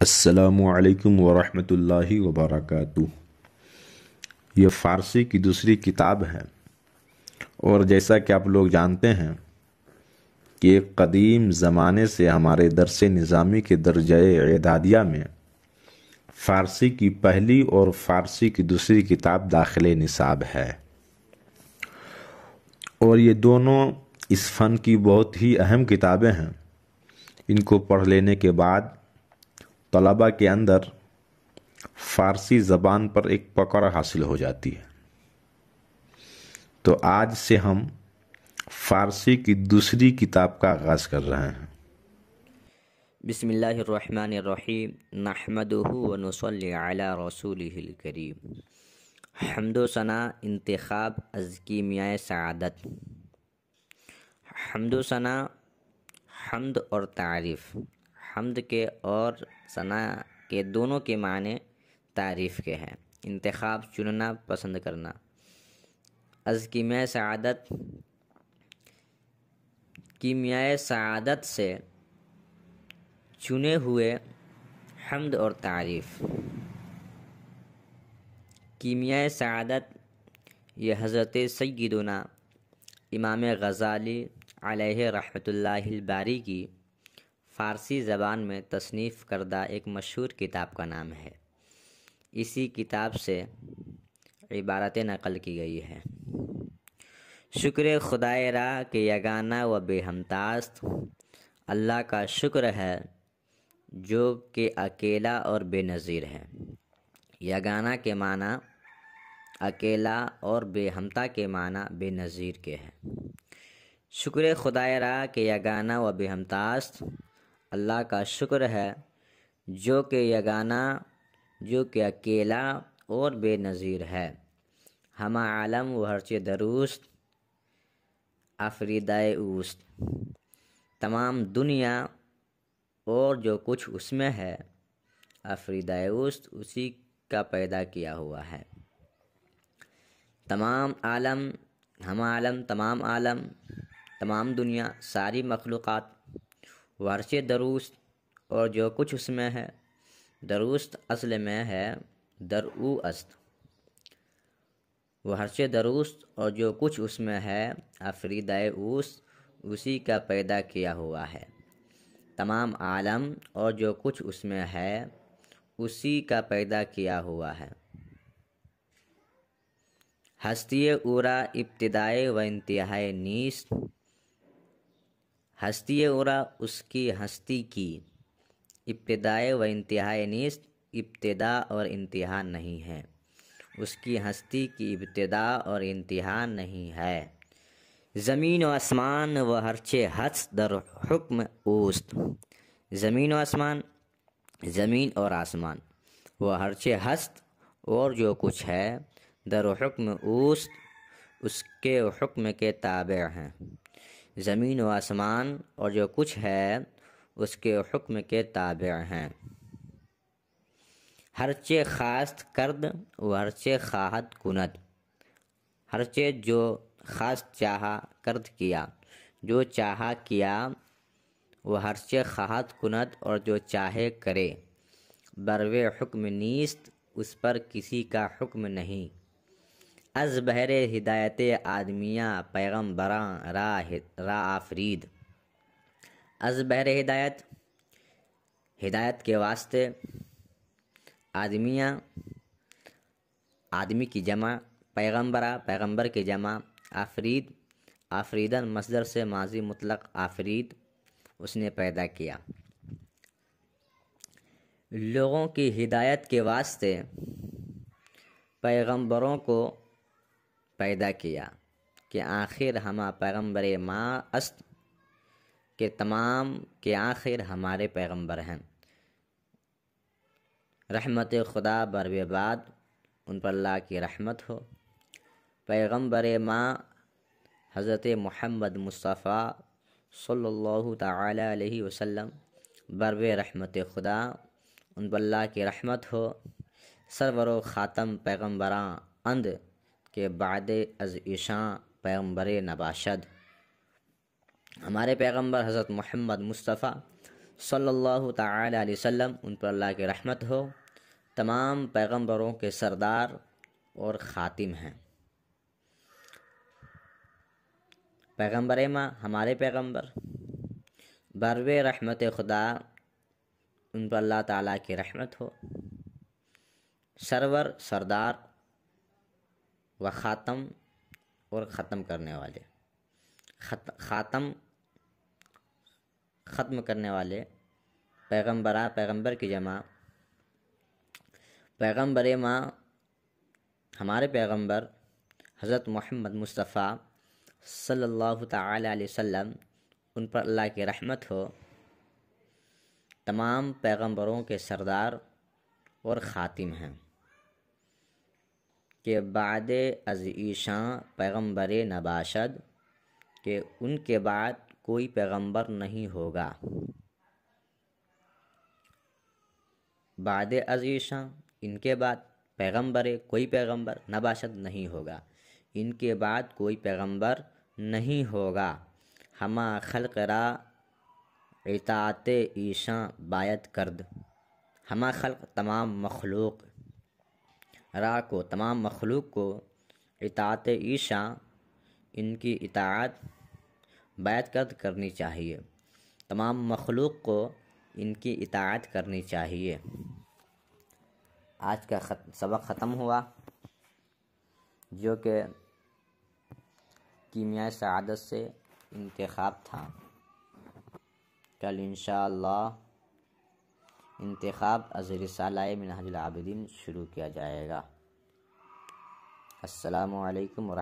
असलकम वरहमतुल्लाहि वबरकatuh ये फ़ारसी की दूसरी किताब है। और जैसा कि आप लोग जानते हैं कि कदीम ज़माने से हमारे दरस निज़ामी के दर्जे एदादिया में फ़ारसी की पहली और फ़ारसी की दूसरी किताब दाखिल निसाब है। और ये दोनों इस फ़न की बहुत ही अहम किताबें हैं। इनको पढ़ लेने के बाद तलबा के अंदर फ़ारसी ज़बान पर एक पकड़ हासिल हो जाती है। तो आज से हम फ़ारसी की दूसरी किताब का आगाज़ कर रहे हैं। बिसमीम वनसली अला रसूलिहिल करीम। हमदो सना इंतखाब अज़कीमिया सआदत। हमदो सना हमद और तारीफ़। हमद के और सना के दोनों के माने तारीफ़ के हैं। इंतखब चुनना, पसंद करना। अज़ सआदत कीमिया सआदत से चुने हुए हमद और तारीफ़। कीमिया सआदत, ये हज़रत सैदना इमाम गज़ाली अलैहि रहमतुल्लाहि बारी की फ़ारसी ज़बान में तसनीफ़ करदा एक मशहूर किताब का नाम है। इसी किताब से इबारतें नकल की गई है। शुक्र खुदाए रा के यगाना व बेहमतास्त। अल्लाह का शुक्र है जो कि अकेला और बेनज़ीर है। यगाना के माना अकेला और बेहमता के माना बेनज़ीर के है। शुक्र खुदाए रा के यगाना व बेहमतास्त। अल्लाह का शुक्र है, जो कि यगाना, जो कि अकेला और बेनज़ीर है। हम आलम व हरच दरुस्त आफरीदाए उस्त। तमाम दुनिया और जो कुछ उसमें है आफरीदाए उस्त उसी का पैदा किया हुआ है। तमाम आलम, हम आलम, तमाम आलम, तमाम दुनिया, सारी मखलूक़ात वारस दरुस्त, और जो कुछ उसमें है, दरुस्त असल में है दरऊ अस्त वहरच दरुस्त, और जो कुछ उसमें है अफरीदाय उस उसी का पैदा किया हुआ है। तमाम आलम, और जो कुछ उसमें है, उसी का पैदा किया हुआ है। हस्ती उरा इब्तदाई व इंतहाई नीस हस्ती उरा उसकी हस्ती की इब्तदाए व इंतहा नीस्त इब्तदा और इंतहा नहीं है। उसकी हस्ती की इब्तदा और इंतहा नहीं है। ज़मीन व आसमान व हरचे हस दर हुक्म ओस्त ज़मीन व आसमान, ज़मीन और आसमान। व हरचे हस्त और जो कुछ है दर हुक्म ओस्त उसके हुक्म के ताबे हैं। ज़मीन व आसमान और जो कुछ है, उसके हुक्म के ताबे हैं। हरचे ख़ास करद व हरचे खाहत कुनत। हरचे जो ख़ास चाहा कर्द किया, जो चाहा किया वह हरचे खाहत कुनत और जो चाहे करे। बरवे हुक्म नीस्त, उस पर किसी का हुक्म नहीं। अज बहर हिदायत आदमिया पैगम बरा रा आफरीद। अज बहर हिदायत हिदायत के वास्ते आदमिया, आदमी की जमा पैगम्बरा पैगंबर की जमा, आफरीद, आफरीदन मसदर से माजी मुतलक आफरीद, उसने पैदा किया। लोगों की हिदायत के वास्ते पैगम्बरों को पैदा किया कि आखिर हम पैगंबर माँ अस्त, के तमाम, के आखिर हमारे पैगंबर हैं। रहमत खुदा बरब बाद उन पर अल्लाह की रहमत हो। पैगंबर माँ हज़रत मोहम्मद मुस्तफ़ा सल्लल्लाहु ताला अलैहि वसल्लम बरब रहमत खुदा उन पर अल्लाह की रहमत हो। सरवर ख़ातम पैगम्बरा अंद के बाद अज़ ईशा पैगंबर नबाशद। हमारे पैगंबर हज़रत मोहम्मद मुस्तफ़ा सल्लल्लाहु ताला अलैहि वसल्लम, उन पर अल्लाह की रहमत हो। तमाम पैगंबरों के सरदार और ख़ातिम हैं। पैगंबर माँ, हमारे पैगंबर, बरव रहमत खुदा, उन पर अल्लाह ताला की रहमत हो। सरवर, सरदार व ख़ातम और ख़त्म करने वाले। खत, ख़ातम ख़त्म करने वाले पैगम्बरा पैगंबर की जमा। पैगंबर माँ, हमारे पैगंबर हज़रत मोहम्मद मुस्तफ़ा सल्लल्लाहु ताला अलैहि वसल्लम, उन पर अल्लाह की रहमत हो। तमाम पैगंबरों के सरदार और ख़ातिम हैं। के बाद अज ईशा पैगंबर नबाशद के उनके बाद कोई पैगंबर नहीं होगा। बाद अज ईशा, इनके बाद पैगंबर, कोई पैगंबर नबाशद नहीं होगा। इनके बाद कोई पैगंबर नहीं होगा। हमा खलकरा इतात ईशा बायत करद। हमा खल्क तमाम मखलूक रा को तमाम मखलूक को इतात ईशा इनकी इतात बैत कद करनी चाहिए। तमाम मखलूक को इनकी इतात करनी चाहिए। आज का खत, सबक ख़त्म हुआ जो कि कीमिया सआदत से इंतखब था। कल इन इंतखब अजरसाल मिनहजल आबिदीन शुरू किया जाएगा। असलकम वालेकुम